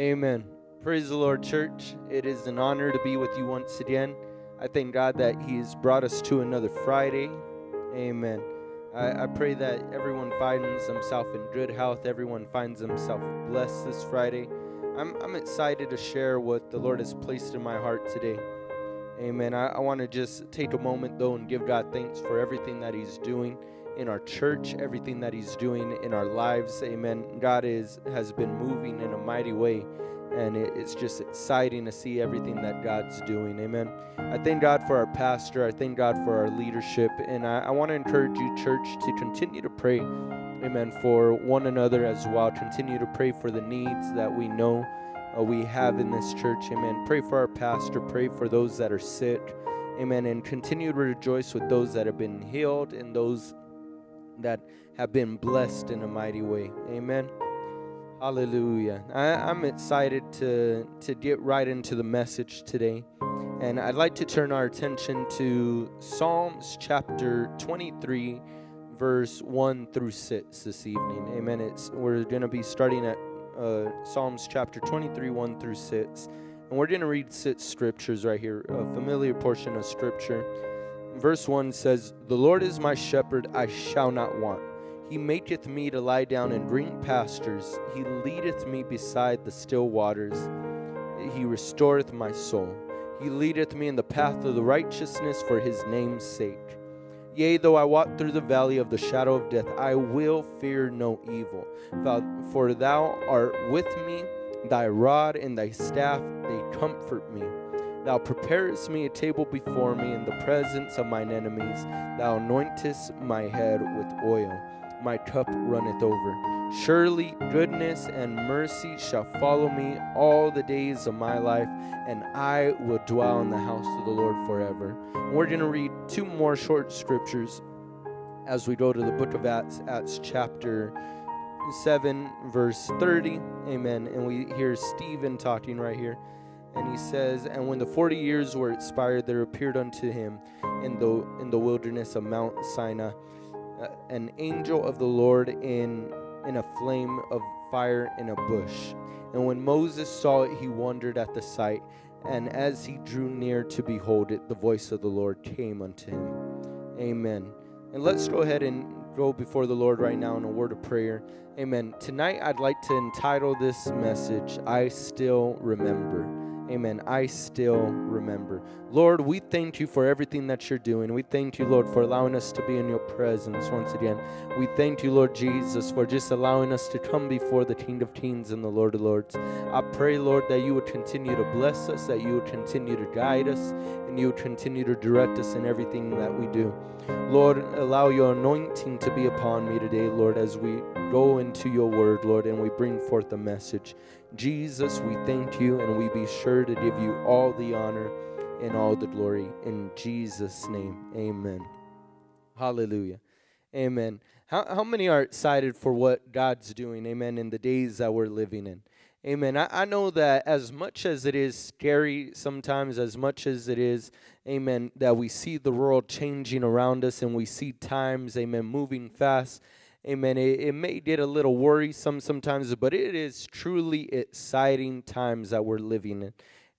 Amen. Praise the Lord, church. It is an honor to be with you once again. I thank God that He's brought us to another Friday. Amen. I, I pray that everyone finds themselves in good health, everyone finds themselves blessed this Friday. I'm, I'm excited to share what the Lord has placed in my heart today. Amen. I, I want to just take a moment, though, and give God thanks for everything that He's doing in our church, everything that He's doing in our lives. Amen. God is has been moving in a mighty way, and it, it's just exciting to see everything that God's doing. Amen. I thank God for our pastor. I thank God for our leadership, and I, I want to encourage you, church, to continue to pray. Amen. For one another as well. Continue to pray for the needs that we know uh, we have in this church. Amen. Pray for our pastor. Pray for those that are sick. Amen. And continue to rejoice with those that have been healed and those that have been blessed in a mighty way. Amen. Hallelujah. I, am excited to, to get right into the message today. And I'd like to turn our attention to Psalms chapter 23, verse 1 through 6 this evening. Amen. It's, we're going to be starting at uh, Psalms chapter 23, 1 through 6. And we're going to read six scriptures right here, a familiar portion of scripture verse 1 says, The Lord is my shepherd, I shall not want. He maketh me to lie down in green pastures. He leadeth me beside the still waters. He restoreth my soul. He leadeth me in the path of the righteousness for his name's sake. Yea, though I walk through the valley of the shadow of death, I will fear no evil. For thou art with me, thy rod and thy staff, they comfort me. Thou preparest me a table before me in the presence of mine enemies. Thou anointest my head with oil. My cup runneth over. Surely goodness and mercy shall follow me all the days of my life, and I will dwell in the house of the Lord forever. And we're going to read two more short scriptures as we go to the book of Acts, Acts chapter 7, verse 30. Amen. And we hear Stephen talking right here. And he says, And when the forty years were expired, there appeared unto him in the in the wilderness of Mount Sinai uh, an angel of the Lord in in a flame of fire in a bush. And when Moses saw it, he wondered at the sight. And as he drew near to behold it, the voice of the Lord came unto him. Amen. And let's go ahead and go before the Lord right now in a word of prayer. Amen. Tonight, I'd like to entitle this message, I Still Remember. Amen. I still remember. Lord, we thank you for everything that you're doing. We thank you, Lord, for allowing us to be in your presence once again. We thank you, Lord Jesus, for just allowing us to come before the King of Kings and the Lord of Lords. I pray, Lord, that you would continue to bless us, that you would continue to guide us, and you would continue to direct us in everything that we do. Lord, allow your anointing to be upon me today, Lord, as we go into your word, Lord, and we bring forth a message. Jesus, we thank you and we be sure to give you all the honor and all the glory. In Jesus' name, amen. Hallelujah. Amen. How, how many are excited for what God's doing? Amen. In the days that we're living in. Amen. I, I know that as much as it is scary sometimes, as much as it is, amen, that we see the world changing around us and we see times, amen, moving fast Amen. It, it may get a little worrisome sometimes, but it is truly exciting times that we're living in.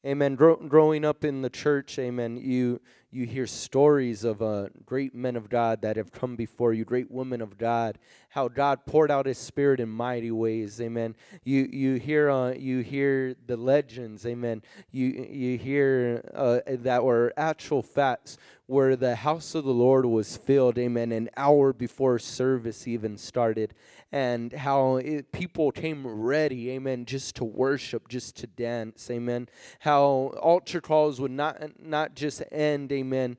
Amen. Gro- growing up in the church, amen, you you hear stories of uh, great men of God that have come before you, great women of God, how God poured out His Spirit in mighty ways. Amen. You you hear uh, you hear the legends. Amen. You you hear uh, that were actual facts where the house of the Lord was filled. Amen. An hour before service even started, and how it, people came ready. Amen. Just to worship, just to dance. Amen. How altar calls would not not just end amen,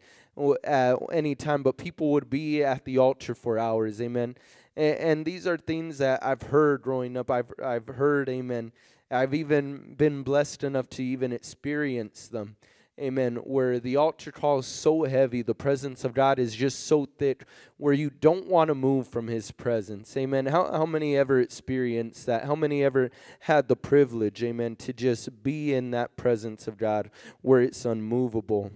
at any time, but people would be at the altar for hours, amen. And, and these are things that I've heard growing up. I've, I've heard, amen. I've even been blessed enough to even experience them amen, where the altar call is so heavy, the presence of God is just so thick, where you don't want to move from His presence, amen. How, how many ever experienced that? How many ever had the privilege, amen, to just be in that presence of God where it's unmovable?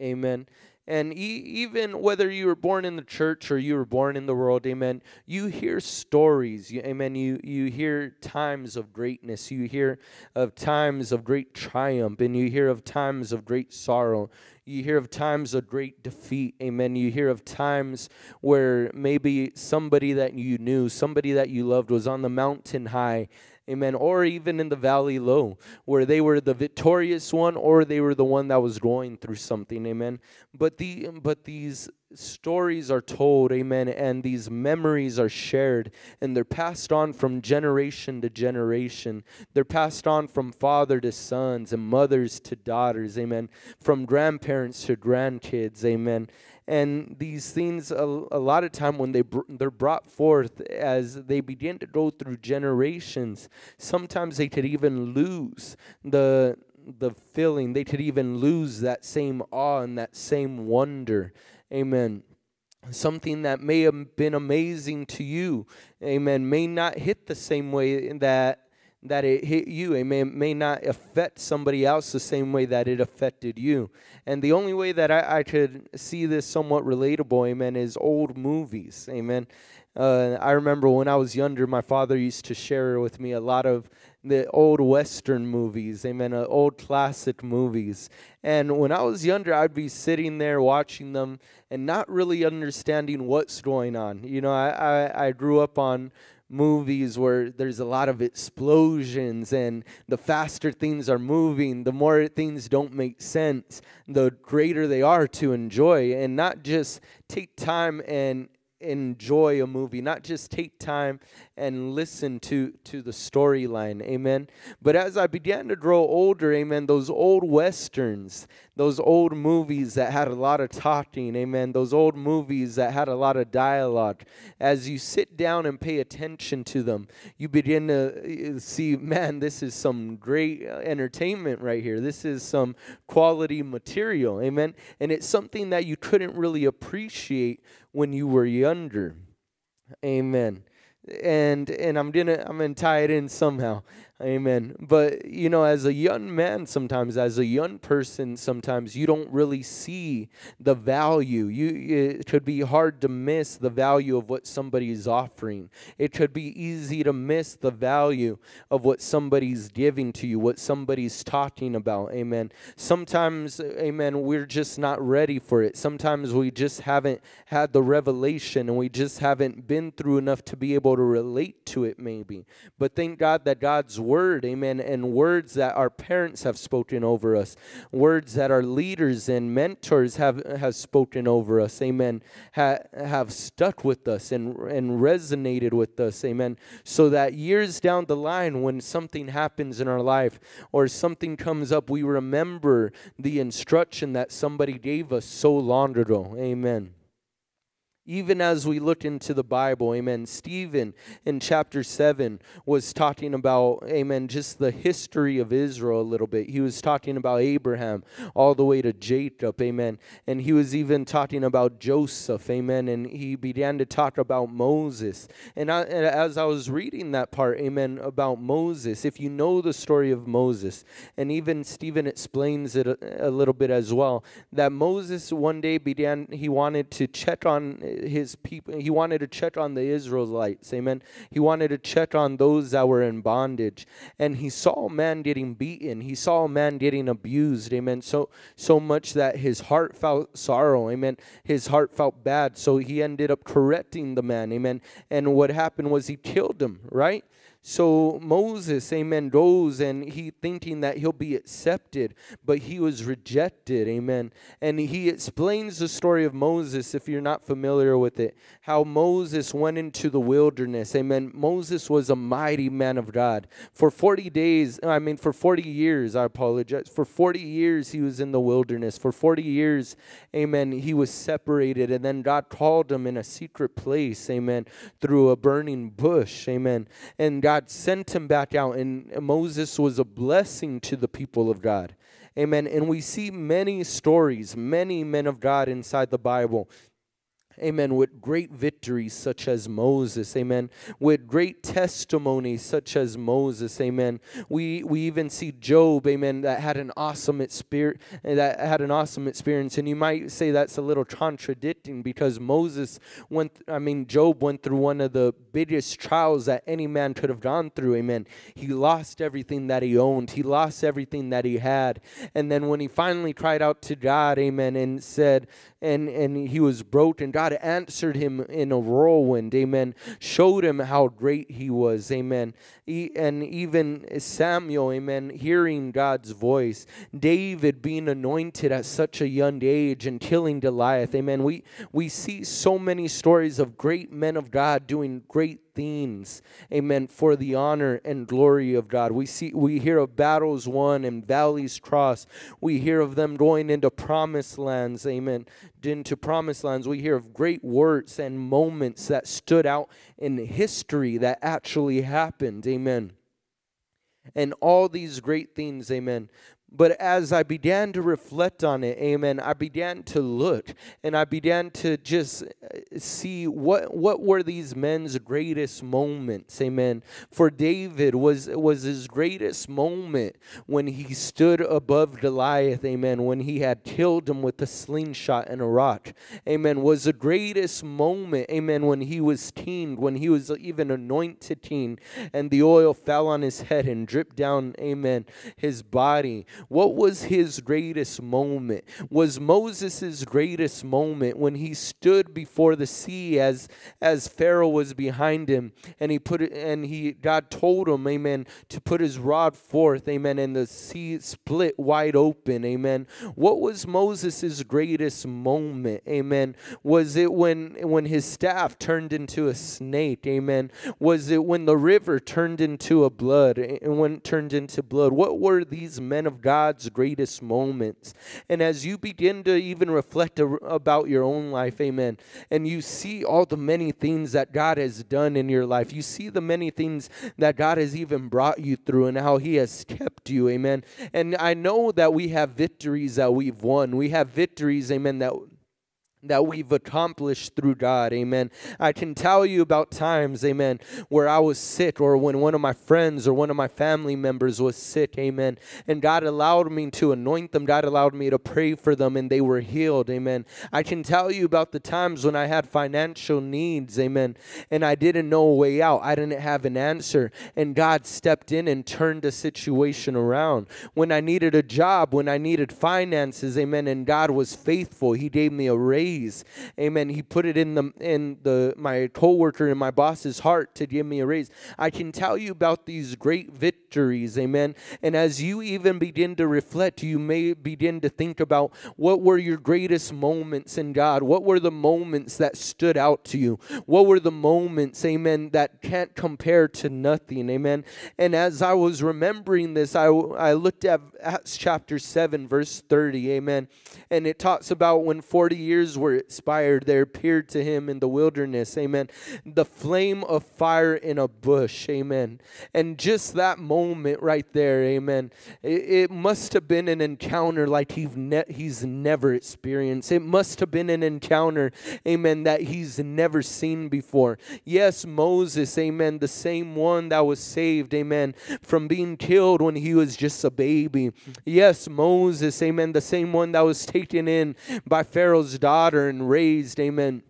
Amen. And e- even whether you were born in the church or you were born in the world, amen, you hear stories, you, amen. You, you hear times of greatness, you hear of times of great triumph, and you hear of times of great sorrow. You hear of times of great defeat, amen. You hear of times where maybe somebody that you knew, somebody that you loved was on the mountain high amen, or even in the valley low, where they were the victorious one or they were the one that was going through something, amen. But the but these stories are told, amen, and these memories are shared and they're passed on from generation to generation. They're passed on from father to sons and mothers to daughters, amen, from grandparents to grandkids, amen. And these things a, a lot of time when they br- they're brought forth as they begin to go through generations sometimes they could even lose the the feeling. They could even lose that same awe and that same wonder amen something that may have been amazing to you amen may not hit the same way that that it hit you. It may, not affect somebody else the same way that it affected you. And the only way that I, I could see this somewhat relatable, amen, is old movies. Amen. Uh, I remember when I was younger, my father used to share with me a lot of the old Western movies, amen, uh, old classic movies. And when I was younger, I'd be sitting there watching them and not really understanding what's going on. You know, I, I, I grew up on movies where there's a lot of explosions and the faster things are moving, the more things don't make sense, the greater they are to enjoy and not just take time and enjoy a movie, not just take time and listen to to the storyline. Amen. But as I began to grow older, amen, those old westerns, those old movies that had a lot of talking, amen, those old movies that had a lot of dialogue, as you sit down and pay attention to them, you begin to uh, see, man, this is some great uh, entertainment right here. This is some quality material. Amen. And it's something that you couldn't really appreciate when you were younger. Amen. And and I'm gonna I'm gonna tie it in somehow. Amen. But, you know, as a young man, sometimes, as a young person, sometimes you don't really see the value. You, it could be hard to miss the value of what somebody is offering. It could be easy to miss the value of what somebody's giving to you, what somebody's talking about. Amen. Sometimes, amen, we're just not ready for it. Sometimes we just haven't had the revelation and we just haven't been through enough to be able to relate to it, maybe. But thank God that God's word, amen, and words that our parents have spoken over us, words that our leaders and mentors have, have spoken over us, amen, ha, have stuck with us and, and resonated with us, amen, so that years down the line, when something happens in our life or something comes up, we remember the instruction that somebody gave us so long ago, amen even as we look into the Bible, amen. Stephen in chapter 7 was talking about, amen, just the history of Israel a little bit. He was talking about Abraham all the way to Jacob, amen. And he was even talking about Joseph, amen. And he began to talk about Moses. And, I, and as I was reading that part, amen, about Moses, if you know the story of Moses, and even Stephen explains it a, a little bit as well, that Moses one day began, he wanted to check on his people. He wanted to check on the Israelites. Amen. He wanted to check on those that were in bondage. And he saw a man getting beaten. He saw a man getting abused. Amen. So so much that his heart felt sorrow. Amen. His heart felt bad. So he ended up correcting the man. Amen. And what happened was he killed him, right? So Moses, amen, goes and he thinking that he'll be accepted, but he was rejected, amen. And he explains the story of Moses, if you're not familiar with it, how Moses went into the wilderness, amen. Moses was a mighty man of God. For 40 days, I mean, for 40 years, I apologize, for 40 years he was in the wilderness. For 40 years, amen, he was separated, and then God called him in a secret place, amen, through a burning bush, amen. And God God sent him back out, and Moses was a blessing to the people of God. Amen. And we see many stories, many men of God inside the Bible. Amen. With great victories such as Moses. Amen. With great testimonies such as Moses. Amen. We we even see Job. Amen. That had an awesome experience. That had an awesome experience. And you might say that's a little contradicting because Moses went. I mean, Job went through one of the biggest trials that any man could have gone through. Amen. He lost everything that he owned. He lost everything that he had. And then when he finally cried out to God, Amen, and said, and and he was broken. God answered him in a whirlwind, amen. Showed him how great he was, amen. And even Samuel, amen, hearing God's voice. David being anointed at such a young age and killing Goliath, amen. We we see so many stories of great men of God doing great things amen for the honor and glory of god we see we hear of battles won and valleys crossed we hear of them going into promised lands amen into promised lands we hear of great words and moments that stood out in history that actually happened. Amen. And all these great things amen but as I began to reflect on it, amen, I began to look and I began to just uh, see what what were these men's greatest moments, amen. For David was was his greatest moment when he stood above Goliath, amen, when he had killed him with a slingshot and a rock. Amen. Was the greatest moment, amen, when he was teen, when he was even anointed teen, and the oil fell on his head and dripped down, amen, his body what was his greatest moment? Was Moses' greatest moment when he stood before the sea as as Pharaoh was behind him and he put it and he God told him, Amen, to put his rod forth, Amen, and the sea split wide open, Amen. What was Moses' greatest moment? Amen. Was it when when his staff turned into a snake? Amen. Was it when the river turned into a blood and when turned into blood? What were these men of God? God's greatest moments. And as you begin to even reflect about your own life, amen, and you see all the many things that God has done in your life, you see the many things that God has even brought you through and how He has kept you, amen. And I know that we have victories that we've won. We have victories, amen, that that we've accomplished through God. Amen. I can tell you about times, amen, where I was sick or when one of my friends or one of my family members was sick. Amen. And God allowed me to anoint them. God allowed me to pray for them and they were healed. Amen. I can tell you about the times when I had financial needs. Amen. And I didn't know a way out. I didn't have an answer. And God stepped in and turned the situation around. When I needed a job, when I needed finances, amen, and God was faithful. He gave me a raise raise. Amen. He put it in the in the my coworker and my boss's heart to give me a raise. I can tell you about these great victories. Amen. And as you even begin to reflect, you may begin to think about what were your greatest moments in God? What were the moments that stood out to you? What were the moments, amen, that can't compare to nothing? Amen. And as I was remembering this, I, I looked at Acts chapter 7, verse 30. Amen. And it talks about when 40 years were inspired. there appeared to him in the wilderness, amen, the flame of fire in a bush, amen. And just that moment right there, amen, it, it must have been an encounter like he's, ne- he's never experienced. It must have been an encounter, amen, that he's never seen before. Yes, Moses, amen, the same one that was saved, amen, from being killed when he was just a baby. Yes, Moses, amen, the same one that was taken in by Pharaoh's daughter and raised, amen,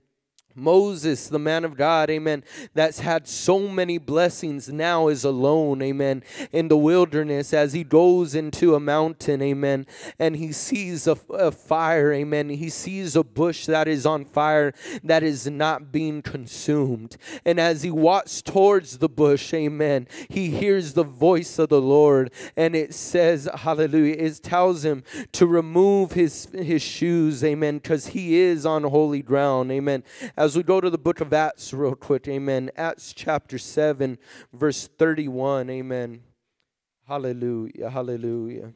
Moses, the man of God, amen, that's had so many blessings, now is alone, amen, in the wilderness as he goes into a mountain, amen, and he sees a, a, fire, amen. He sees a bush that is on fire that is not being consumed. And as he walks towards the bush, amen, he hears the voice of the Lord, and it says, hallelujah, it tells him to remove his, his shoes, amen, because he is on holy ground, amen. As as we go to the book of Acts, real quick, amen. Acts chapter 7, verse 31, amen. Hallelujah, hallelujah.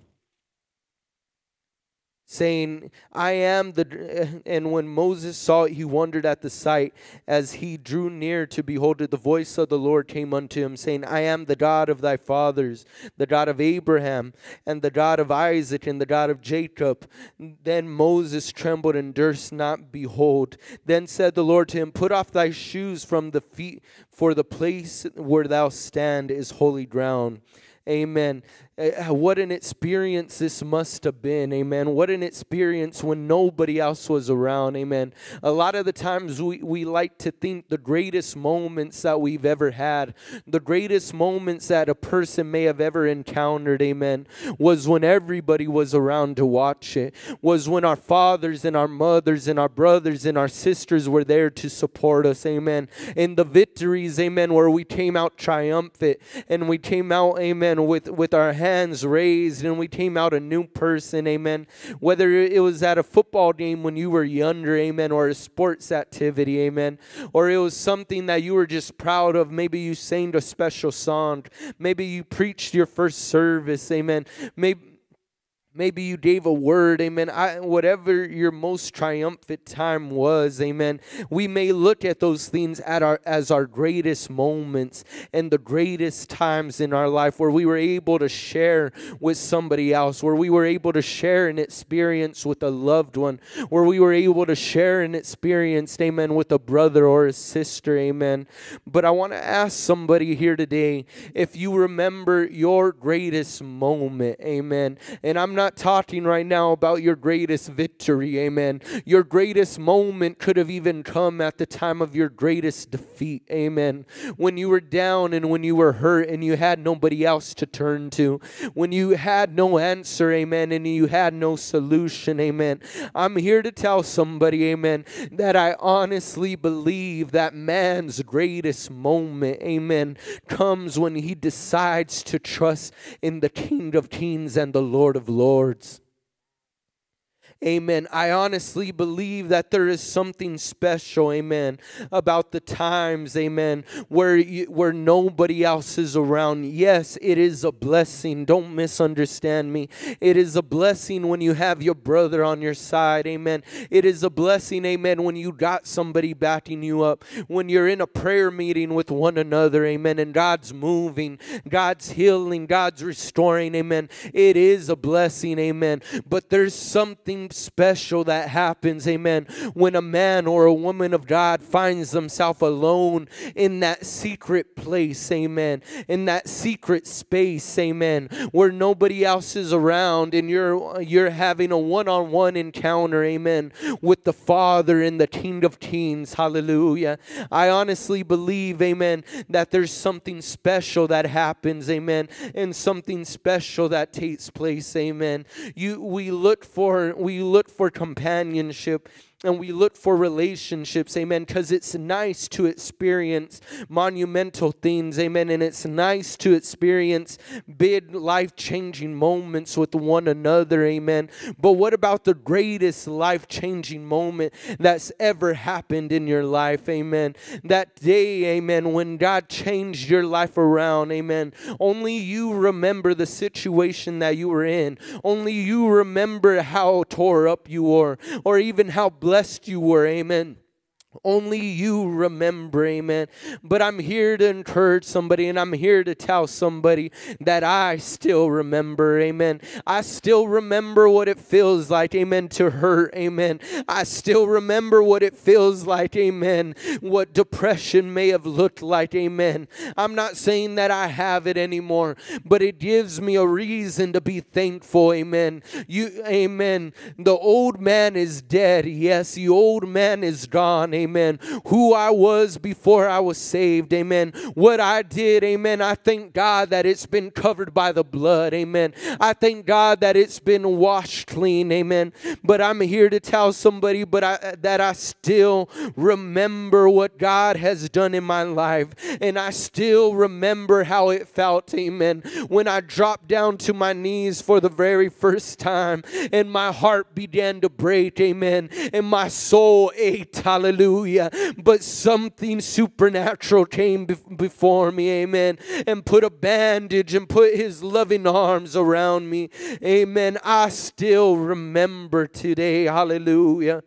Saying, I am the. And when Moses saw it, he wondered at the sight. As he drew near to behold it, the voice of the Lord came unto him, saying, I am the God of thy fathers, the God of Abraham, and the God of Isaac, and the God of Jacob. Then Moses trembled and durst not behold. Then said the Lord to him, Put off thy shoes from the feet, for the place where thou stand is holy ground. Amen. Uh, what an experience this must have been. Amen. What an experience when nobody else was around. Amen. A lot of the times we, we like to think the greatest moments that we've ever had, the greatest moments that a person may have ever encountered, amen, was when everybody was around to watch it, was when our fathers and our mothers and our brothers and our sisters were there to support us. Amen. In the victories, amen, where we came out triumphant and we came out, amen, with, with our hands raised and we came out a new person, amen. Whether it was at a football game when you were younger, amen, or a sports activity, amen, or it was something that you were just proud of. Maybe you sang a special song, maybe you preached your first service, amen. Maybe Maybe you gave a word, amen. I, whatever your most triumphant time was, amen. We may look at those things at our, as our greatest moments and the greatest times in our life where we were able to share with somebody else, where we were able to share an experience with a loved one, where we were able to share an experience, amen, with a brother or a sister, amen. But I want to ask somebody here today if you remember your greatest moment, amen. And I'm not not talking right now about your greatest victory, amen. Your greatest moment could have even come at the time of your greatest defeat, amen. When you were down and when you were hurt and you had nobody else to turn to, when you had no answer, amen, and you had no solution, amen. I'm here to tell somebody, amen, that I honestly believe that man's greatest moment, amen, comes when he decides to trust in the King of Kings and the Lord of Lords. Lords. Amen. I honestly believe that there is something special, amen, about the times, amen, where you, where nobody else is around. Yes, it is a blessing. Don't misunderstand me. It is a blessing when you have your brother on your side, amen. It is a blessing, amen, when you got somebody backing you up, when you're in a prayer meeting with one another, amen, and God's moving, God's healing, God's restoring, amen. It is a blessing, amen. But there's something special that happens, amen, when a man or a woman of God finds themselves alone in that secret place, amen, in that secret space, amen, where nobody else is around and you're you're having a one-on-one encounter, amen, with the Father in the King of Kings. Hallelujah. I honestly believe, amen, that there's something special that happens, amen, and something special that takes place, amen. You we look for we look for companionship and we look for relationships, amen, because it's nice to experience monumental things, amen, and it's nice to experience big life changing moments with one another, amen. But what about the greatest life changing moment that's ever happened in your life, amen? That day, amen, when God changed your life around, amen. Only you remember the situation that you were in, only you remember how tore up you were, or even how blessed blessed you were. Amen. Only you remember, amen. But I'm here to encourage somebody and I'm here to tell somebody that I still remember, amen. I still remember what it feels like, amen, to hurt, amen. I still remember what it feels like, amen, what depression may have looked like, amen. I'm not saying that I have it anymore, but it gives me a reason to be thankful, amen. You, amen. The old man is dead, yes, the old man is gone, amen amen. Who I was before I was saved, amen. What I did, amen. I thank God that it's been covered by the blood, amen. I thank God that it's been washed clean, amen. But I'm here to tell somebody but I, that I still remember what God has done in my life, and I still remember how it felt, amen. When I dropped down to my knees for the very first time, and my heart began to break, amen, and my soul ached, hallelujah hallelujah. But something supernatural came before me, amen, and put a bandage and put his loving arms around me, amen. I still remember today, hallelujah.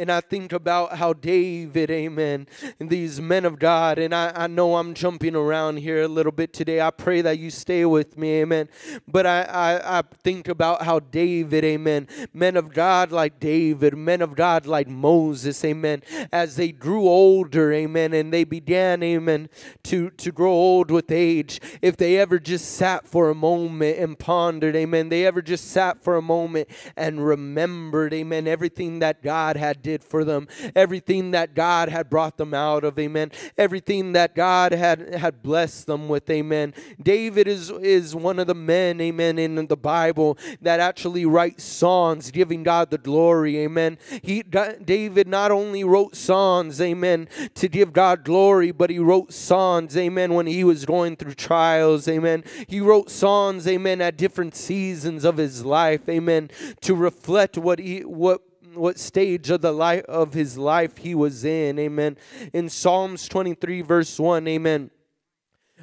And I think about how David, amen, and these men of God, and I, I know I'm jumping around here a little bit today. I pray that you stay with me, amen. But I, I, I think about how David, amen, men of God like David, men of God like Moses, amen, as they grew older, amen, and they began, amen, to, to grow old with age, if they ever just sat for a moment and pondered, amen, they ever just sat for a moment and remembered, amen, everything that God had did for them, everything that God had brought them out of, amen, everything that God had, had blessed them with, amen. David is, is one of the men, amen, in the Bible that actually writes songs giving God the glory, amen. He, David not only wrote songs, amen, to give God glory, but he wrote songs, amen, when he was going through trials, amen. He wrote songs, amen, at different seasons of his life, amen, to reflect what he, what what stage of the life of his life he was in. Amen. In Psalms 23, verse 1, amen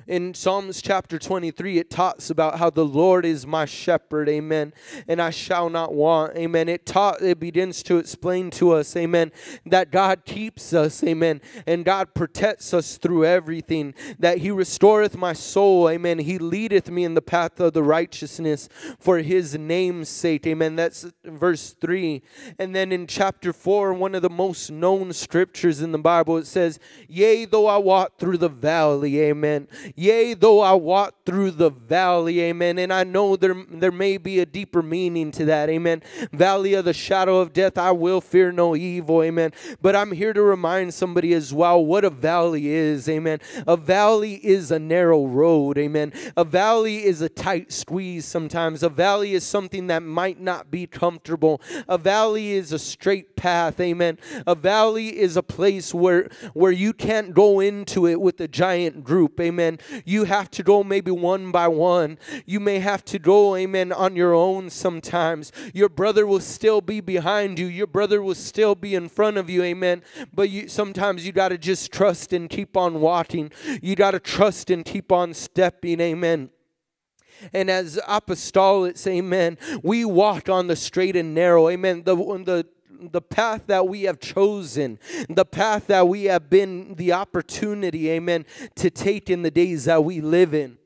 in Psalms chapter 23, it talks about how the Lord is my shepherd, amen, and I shall not want, amen. It taught, it begins to explain to us, amen, that God keeps us, amen, and God protects us through everything, that He restoreth my soul, amen. He leadeth me in the path of the righteousness for His name's sake, amen. That's verse 3. And then in chapter 4, one of the most known scriptures in the Bible, it says, Yea, though I walk through the valley, amen Yea, though I walk through the valley, amen. And I know there, there may be a deeper meaning to that, amen. Valley of the shadow of death, I will fear no evil, amen. But I'm here to remind somebody as well what a valley is, amen. A valley is a narrow road, amen. A valley is a tight squeeze sometimes. A valley is something that might not be comfortable. A valley is a straight path, amen. A valley is a place where, where you can't go into it with a giant group, amen you have to go maybe one by one. You may have to go, amen, on your own sometimes. Your brother will still be behind you, your brother will still be in front of you, amen. But you, sometimes you got to just trust and keep on walking. You got to trust and keep on stepping, amen. And as Apostolics, amen, we walk on the straight and narrow, amen. The, the the path that we have chosen, the path that we have been the opportunity, amen, to take in the days that we live in.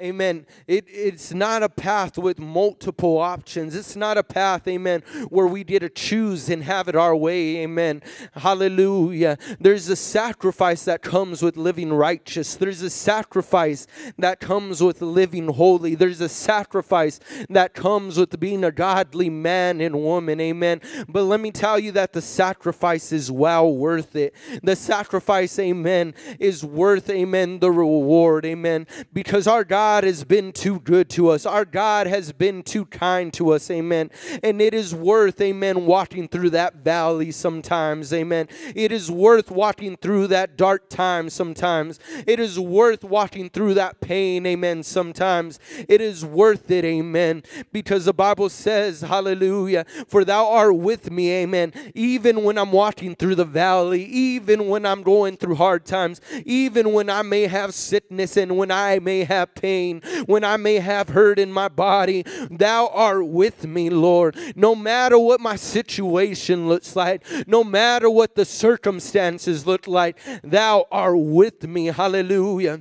Amen. It, it's not a path with multiple options. It's not a path, amen, where we get to choose and have it our way. Amen. Hallelujah. There's a sacrifice that comes with living righteous. There's a sacrifice that comes with living holy. There's a sacrifice that comes with being a godly man and woman. Amen. But let me tell you that the sacrifice is well worth it. The sacrifice, amen, is worth, amen, the reward. Amen. Because our God God has been too good to us. Our God has been too kind to us. Amen. And it is worth, amen, walking through that valley sometimes. Amen. It is worth walking through that dark time sometimes. It is worth walking through that pain. Amen. Sometimes it is worth it. Amen. Because the Bible says, hallelujah, for thou art with me. Amen. Even when I'm walking through the valley, even when I'm going through hard times, even when I may have sickness and when I may have pain pain, when I may have hurt in my body, thou art with me, Lord. No matter what my situation looks like, no matter what the circumstances look like, thou art with me. Hallelujah.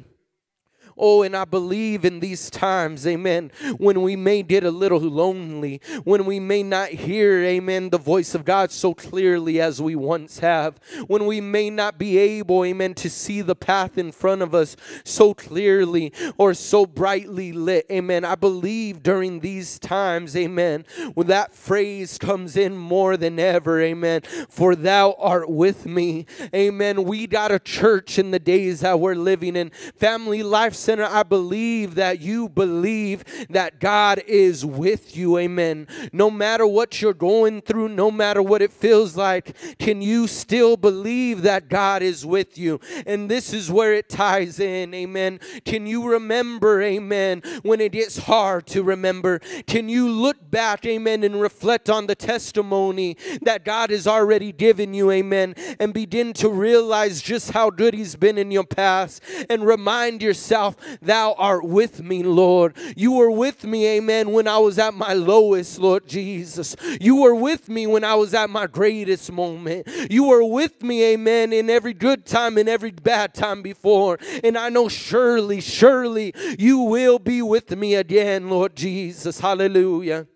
Oh, and I believe in these times, amen, when we may get a little lonely, when we may not hear, amen, the voice of God so clearly as we once have, when we may not be able, amen, to see the path in front of us so clearly or so brightly lit, amen. I believe during these times, amen, when that phrase comes in more than ever, amen, for thou art with me, amen. We got a church in the days that we're living in, family lifestyle Center, I believe that you believe that God is with you. Amen. No matter what you're going through, no matter what it feels like, can you still believe that God is with you? And this is where it ties in. Amen. Can you remember, amen, when it gets hard to remember? Can you look back, amen, and reflect on the testimony that God has already given you, amen, and begin to realize just how good He's been in your past and remind yourself, Thou art with me, Lord. You were with me, amen, when I was at my lowest, Lord Jesus. You were with me when I was at my greatest moment. You were with me, amen, in every good time and every bad time before. And I know surely, surely you will be with me again, Lord Jesus. Hallelujah.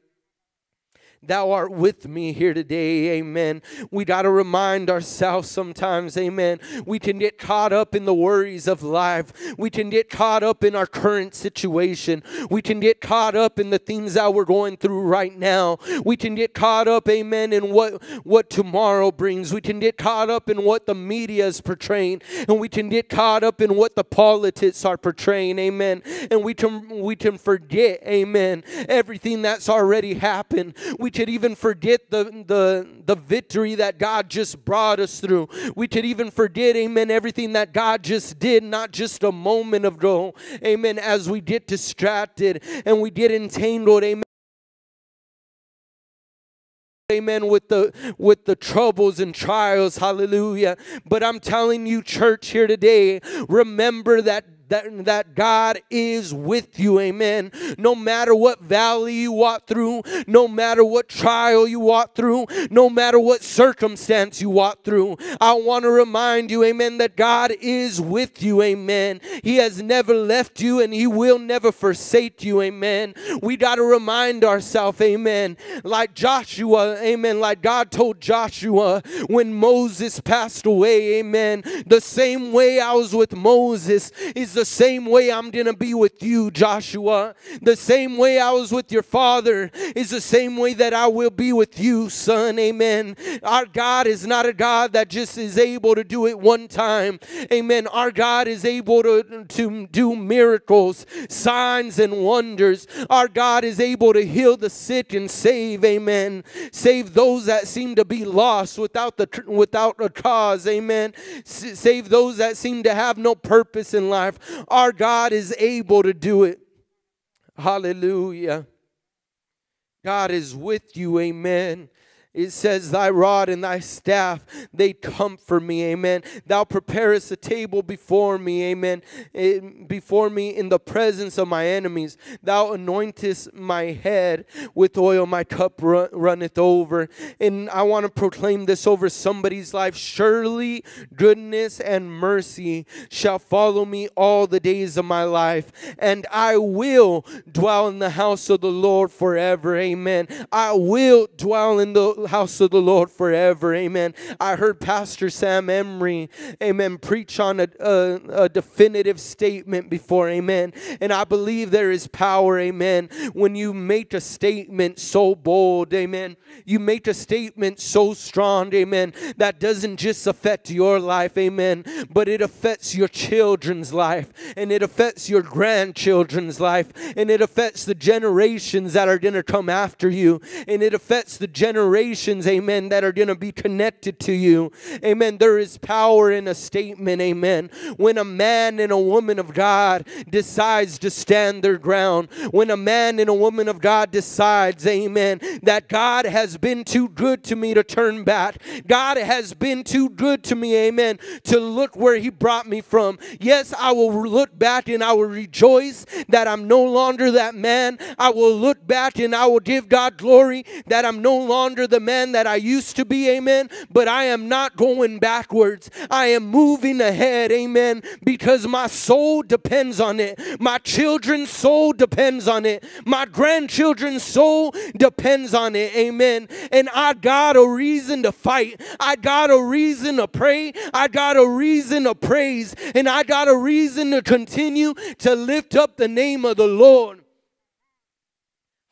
Thou art with me here today. Amen. We got to remind ourselves sometimes, amen. We can get caught up in the worries of life. We can get caught up in our current situation. We can get caught up in the things that we're going through right now. We can get caught up, amen, in what, what tomorrow brings. We can get caught up in what the media is portraying. And we can get caught up in what the politics are portraying. Amen. And we can we can forget, amen, everything that's already happened. We could even forget the, the, the victory that God just brought us through. We could even forget, amen, everything that God just did, not just a moment ago, amen, as we get distracted and we get entangled, amen amen with the with the troubles and trials hallelujah but i'm telling you church here today remember that that, that God is with you. Amen. No matter what valley you walk through, no matter what trial you walk through, no matter what circumstance you walk through, I want to remind you, amen, that God is with you. Amen. He has never left you and He will never forsake you. Amen. We got to remind ourselves, amen, like Joshua, amen, like God told Joshua when Moses passed away, amen. The same way I was with Moses is the the same way I'm going to be with you, Joshua. The same way I was with your father is the same way that I will be with you, son. Amen. Our God is not a God that just is able to do it one time. Amen. Our God is able to, to do miracles, signs, and wonders. Our God is able to heal the sick and save. Amen. Save those that seem to be lost without the without a cause. Amen. S- save those that seem to have no purpose in life. Our God is able to do it. Hallelujah. God is with you. Amen. It says, Thy rod and thy staff, they comfort me. Amen. Thou preparest a table before me. Amen. Eh, before me in the presence of my enemies. Thou anointest my head with oil. My cup run, runneth over. And I want to proclaim this over somebody's life. Surely goodness and mercy shall follow me all the days of my life. And I will dwell in the house of the Lord forever. Amen. I will dwell in the house of the Lord forever. Amen. I heard Pastor Sam Emery, amen, preach on a, a, a definitive statement before. Amen. And I believe there is power, amen, when you make a statement so bold, amen. You make a statement so strong, amen, that doesn't just affect your life, amen, but it affects your children's life and it affects your grandchildren's life and it affects the generations that are going to come after you and it affects the generation generations, amen, that are going to be connected to you. Amen. There is power in a statement, amen. When a man and a woman of God decides to stand their ground, when a man and a woman of God decides, amen, that God has been too good to me to turn back. God has been too good to me, amen, to look where he brought me from. Yes, I will look back and I will rejoice that I'm no longer that man. I will look back and I will give God glory that I'm no longer the man that I used to be, amen. But I am not going backwards. I am moving ahead, amen, because my soul depends on it. My children's soul depends on it. My grandchildren's soul depends on it, amen. And I got a reason to fight. I got a reason to pray. I got a reason to praise. And I got a reason to continue to lift up the name of the Lord.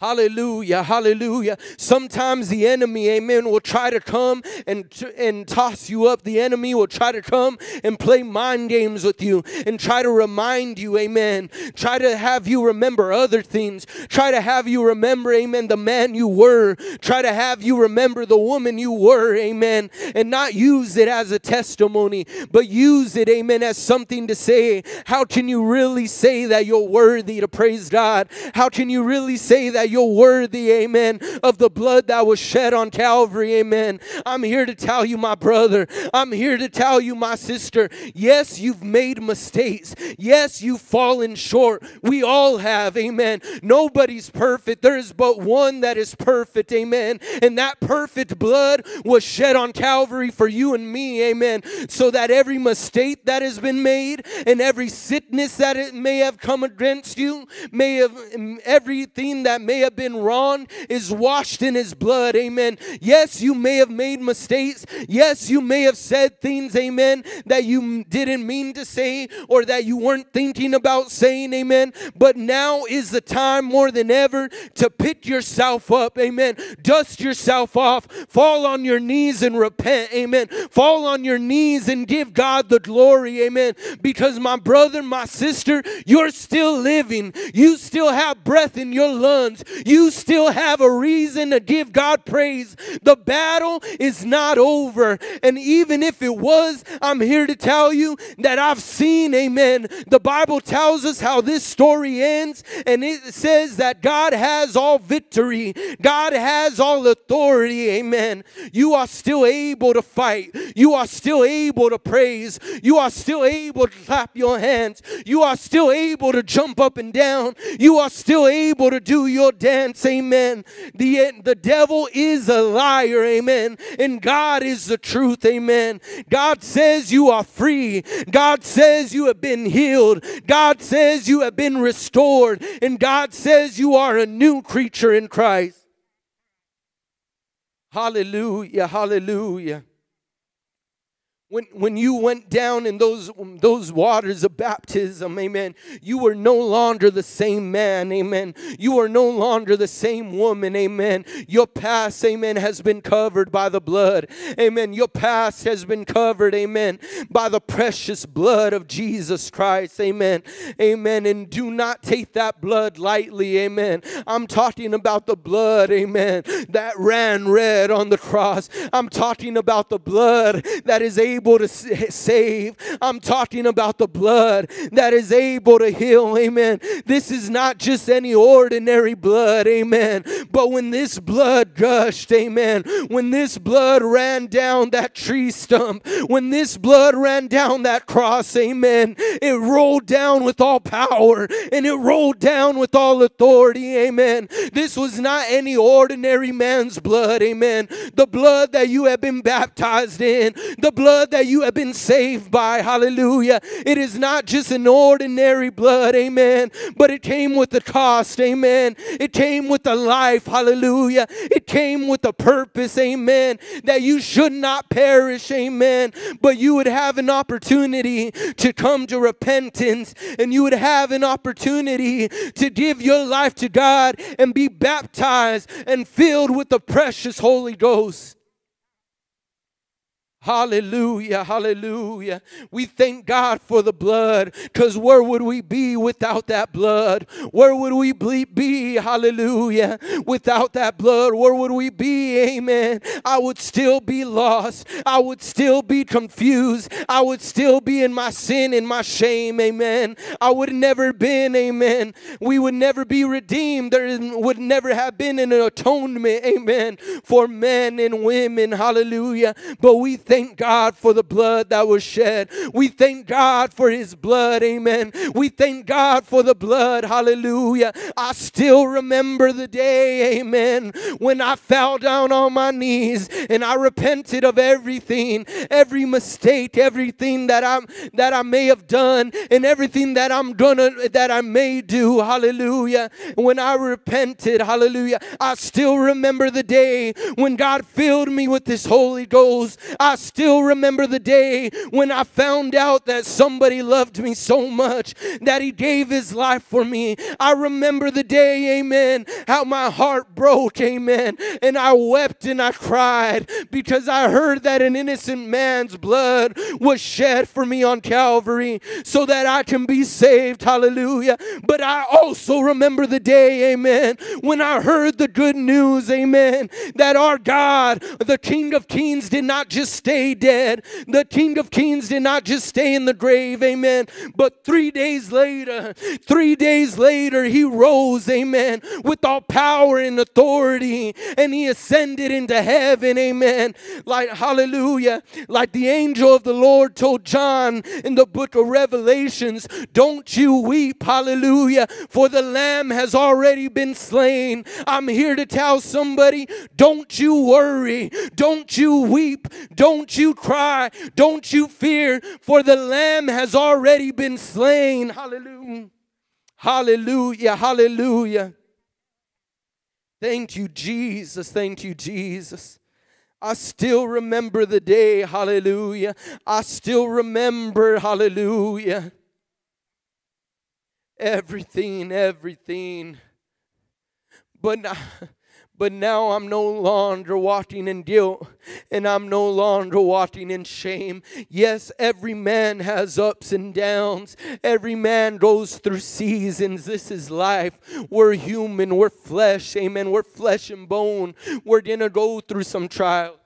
Hallelujah, hallelujah. Sometimes the enemy, amen, will try to come and, and toss you up. The enemy will try to come and play mind games with you and try to remind you, amen. Try to have you remember other things. Try to have you remember, amen, the man you were. Try to have you remember the woman you were, amen. And not use it as a testimony, but use it, amen, as something to say. How can you really say that you're worthy to praise God? How can you really say that? You're worthy, amen, of the blood that was shed on Calvary, amen. I'm here to tell you, my brother, I'm here to tell you, my sister, yes, you've made mistakes. Yes, you've fallen short. We all have, amen. Nobody's perfect. There is but one that is perfect, amen. And that perfect blood was shed on Calvary for you and me, amen. So that every mistake that has been made and every sickness that it may have come against you, may have everything that may have been wrong is washed in his blood. Amen. Yes, you may have made mistakes. Yes, you may have said things, amen, that you didn't mean to say or that you weren't thinking about saying, amen. But now is the time more than ever to pick yourself up, amen. Dust yourself off. Fall on your knees and repent, amen. Fall on your knees and give God the glory, amen. Because my brother, my sister, you're still living. You still have breath in your lungs you still have a reason to give God praise. The battle is not over. And even if it was, I'm here to tell you that I've seen, amen. The Bible tells us how this story ends, and it says that God has all victory, God has all authority, amen. You are still able to fight, you are still able to praise, you are still able to clap your hands, you are still able to jump up and down, you are still able to do your dance, amen. The, the devil is a liar, amen. And God is the truth, amen. God says you are free. God says you have been healed. God says you have been restored. And God says you are a new creature in Christ. Hallelujah, hallelujah when, when you went down in those, those waters of baptism, amen, you were no longer the same man, amen. You are no longer the same woman, amen. Your past, amen, has been covered by the blood, amen. Your past has been covered, amen, by the precious blood of Jesus Christ, amen, amen. And do not take that blood lightly, amen. I'm talking about the blood, amen, that ran red on the cross. I'm talking about the blood that is able able to save. I'm talking about the blood that is able to heal. Amen. This is not just any ordinary blood. Amen. But when this blood gushed, amen, when this blood ran down that tree stump, when this blood ran down that cross, amen, it rolled down with all power and it rolled down with all authority. Amen. This was not any ordinary man's blood. Amen. The blood that you have been baptized in, the blood blood that you have been saved by. Hallelujah. It is not just an ordinary blood. Amen. But it came with the cost. Amen. It came with the life. Hallelujah. It came with the purpose. Amen. That you should not perish. Amen. But you would have an opportunity to come to repentance and you would have an opportunity to give your life to God and be baptized and filled with the precious Holy Ghost. Hallelujah, hallelujah. We thank God for the blood because where would we be without that blood? Where would we be, hallelujah, without that blood? Where would we be, amen? I would still be lost. I would still be confused. I would still be in my sin and my shame, amen. I would never been, amen. We would never be redeemed. There would never have been an atonement, amen, for men and women, hallelujah. But we thank God for the blood that was shed. We thank God for his blood. Amen. We thank God for the blood. Hallelujah. I still remember the day, amen, when I fell down on my knees and I repented of everything, every mistake, everything that I'm that I may have done and everything that I'm gonna that I may do. Hallelujah. When I repented, hallelujah, I still remember the day when God filled me with this Holy Ghost. I still remember the day when I found out that somebody loved me so much that he gave his life for me. I remember the day, amen, how my heart broke, amen, and I wept and I cried because I heard that an innocent man's blood was shed for me on Calvary so that I can be saved. Hallelujah. But I also remember the day, amen, when I heard the good news, amen, that our God, the King of Kings, did not just stay dead. The King of Kings did not just stay in the grave, amen, but three days later, three days later, he rose, amen, with all power and authority, and he ascended into heaven, amen. Like, hallelujah, like the angel of the Lord told John in the book of Revelations, don't you weep, hallelujah, for the Lamb has already been slain. I'm here to tell somebody, don't you worry, don't you weep, don't you cry, don't you fear, for the Lamb has already been slain. Hallelujah. Hallelujah. Hallelujah. Thank you, Jesus. Thank you, Jesus. I still remember the day, hallelujah. I still remember, hallelujah. Everything, everything. But now, but now I'm no longer walking in guilt and I'm no longer walking in shame. Yes, every man has ups and downs. Every man goes through seasons. This is life. We're human. We're flesh. Amen. We're flesh and bone. We're going to go through some trials.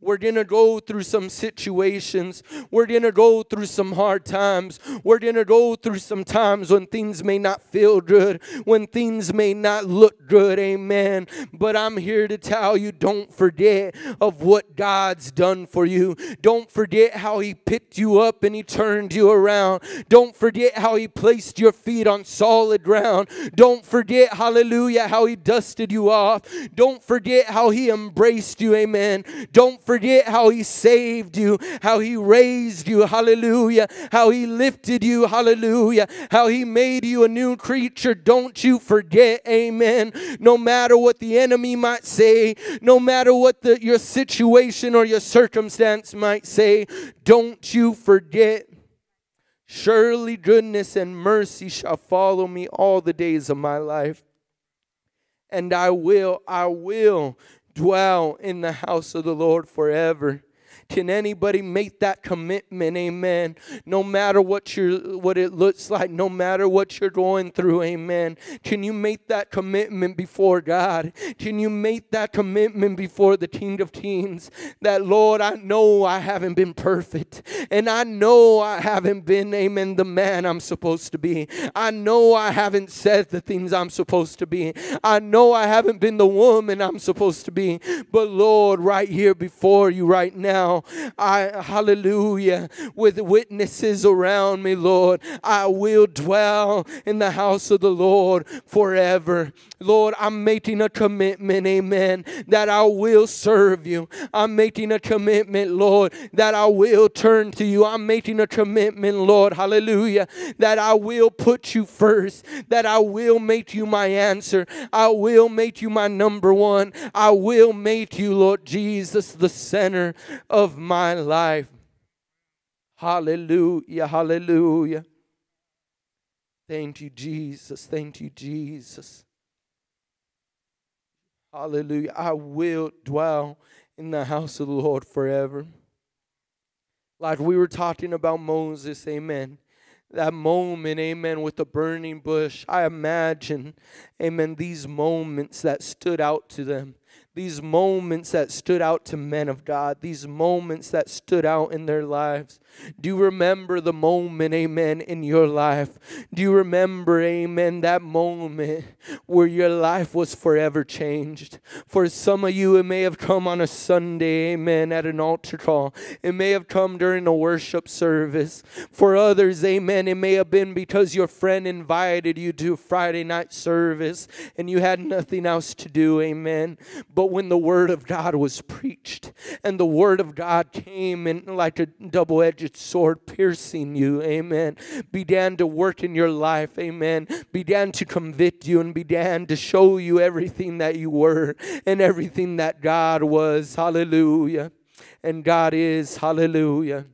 We're going to go through some situations. We're going to go through some hard times. We're going to go through some times when things may not feel good, when things may not look good. Amen. But I'm here to tell you don't forget of what God's done for you. Don't forget how He picked you up and He turned you around. Don't forget how He placed your feet on solid ground. Don't forget, hallelujah, how He dusted you off. Don't forget how He embraced you. Amen. Don't forget how He saved you, how He raised you, hallelujah, how He lifted you, hallelujah, how He made you a new creature. Don't you forget, amen. No matter what the enemy might say, no matter what the, your situation or your circumstance might say, don't you forget. Surely goodness and mercy shall follow me all the days of my life. And I will, I will dwell in the house of the Lord forever. Can anybody make that commitment? Amen. No matter what you what it looks like, no matter what you're going through, amen. Can you make that commitment before God? Can you make that commitment before the King of Kings? That Lord, I know I haven't been perfect, and I know I haven't been, amen, the man I'm supposed to be. I know I haven't said the things I'm supposed to be. I know I haven't been the woman I'm supposed to be. But Lord, right here before you right now, I, hallelujah, with witnesses around me, Lord, I will dwell in the house of the Lord forever. Lord, I'm making a commitment, amen, that I will serve you. I'm making a commitment, Lord, that I will turn to you. I'm making a commitment, Lord, hallelujah, that I will put you first, that I will make you my answer. I will make you my number one. I will make you, Lord Jesus, the center of of my life. Hallelujah, hallelujah. Thank you, Jesus. Thank you, Jesus. Hallelujah. I will dwell in the house of the Lord forever. Like we were talking about Moses, amen. That moment, amen, with the burning bush. I imagine, amen, these moments that stood out to them these moments that stood out to men of God, these moments that stood out in their lives. Do you remember the moment, amen, in your life? Do you remember, amen, that moment where your life was forever changed? For some of you, it may have come on a Sunday, amen, at an altar call. It may have come during a worship service. For others, amen, it may have been because your friend invited you to Friday night service and you had nothing else to do, amen. But when the word of God was preached and the word of God came in like a double edged edged sword piercing you, amen, began to work in your life, amen, began to convict you and began to show you everything that you were and everything that God was. Hallelujah. and God is. Hallelujah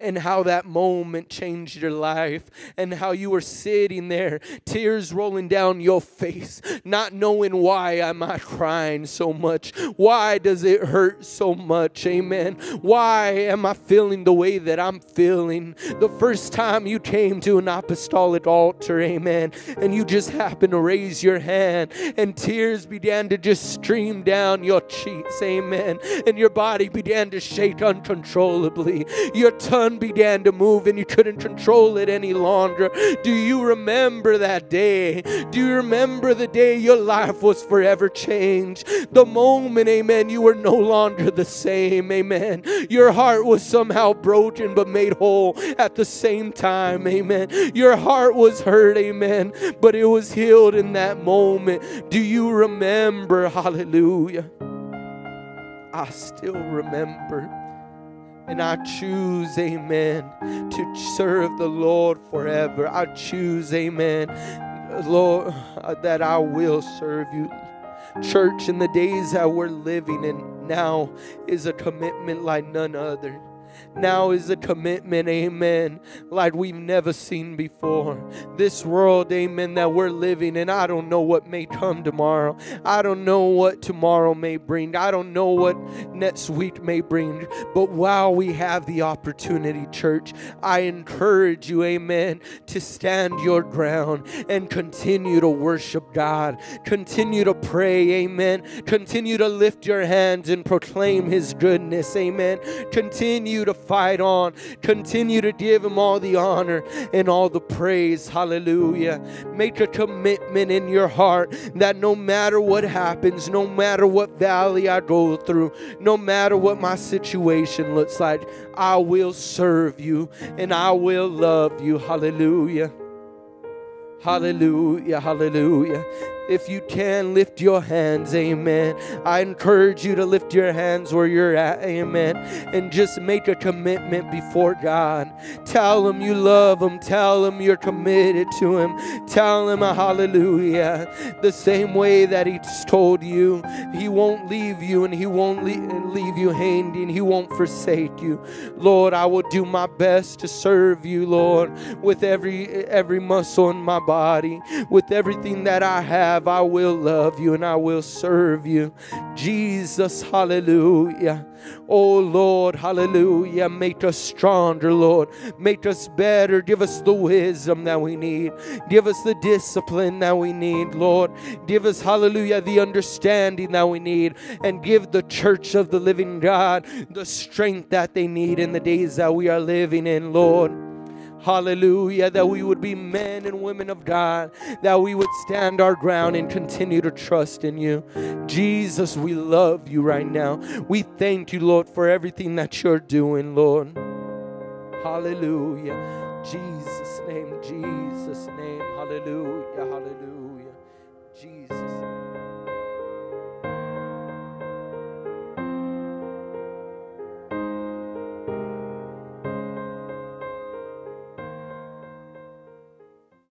and how that moment changed your life and how you were sitting there tears rolling down your face not knowing why am i crying so much? Why does it hurt so much? Amen. Why am i feeling the way that i'm feeling? The first time you came to an apostolic altar amen and you just happened to raise your hand and tears began to just stream down your cheeks amen and your body began to shake uncontrollably. Your tongue began to move and you couldn't control it any longer. Do you remember that day? Do you remember the day your life was forever changed? The moment, amen, you were no longer the same, amen. Your heart was somehow broken but made whole at the same time, amen. Your heart was hurt, amen, but it was healed in that moment. Do you remember? Hallelujah. I still remember. And I choose, amen, to serve the Lord forever. I choose, amen, Lord, uh, that I will serve you. Church, in the days that we're living in now is a commitment like none other. Now is a commitment, amen, like we've never seen before. This world, amen, that we're living in, I don't know what may come tomorrow. I don't know what tomorrow may bring. I don't know what next week may bring. But while we have the opportunity, church, I encourage you, amen, to stand your ground and continue to worship God. Continue to pray, amen. Continue to lift your hands and proclaim His goodness, amen. Continue to fight on. Continue to give Him all the honor and all the praise. Hallelujah. Make a commitment in your heart that no matter what happens, no matter what valley I go through, no matter what my situation looks like, I will serve you and I will love you. Hallelujah. Hallelujah, hallelujah. If you can, lift your hands, amen. I encourage you to lift your hands where you're at, amen. And just make a commitment before God. Tell Him you love Him. Tell Him you're committed to Him. Tell Him a hallelujah. The same way that He's told you, He won't leave you and He won't leave you hanging. He won't forsake you. Lord, I will do my best to serve you, Lord, with every every muscle in my body, with everything that I have I will love you and I will serve you. Jesus, hallelujah. Oh Lord, hallelujah. Make us stronger, Lord. Make us better. Give us the wisdom that we need. Give us the discipline that we need, Lord. Give us, hallelujah, the understanding that we need. And give the church of the living God the strength that they need in the days that we are living in, Lord. Hallelujah. That we would be men and women of God, that we would stand our ground and continue to trust in you. Jesus, we love you right now. We thank you, Lord, for everything that you're doing, Lord. Hallelujah. Jesus' name, Jesus' name. Hallelujah. Hallelujah.